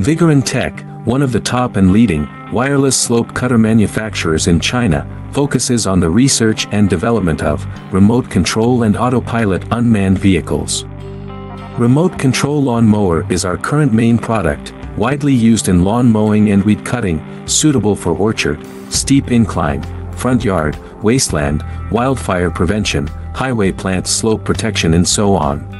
Vigorun Tech, one of the top and leading wireless slope cutter manufacturers in China, focuses on the research and development of remote control and autopilot unmanned vehicles. Remote control lawn mower is our current main product, widely used in lawn mowing and weed cutting, suitable for orchard, steep incline, front yard, wasteland, wildfire prevention, highway plant slope protection and so on.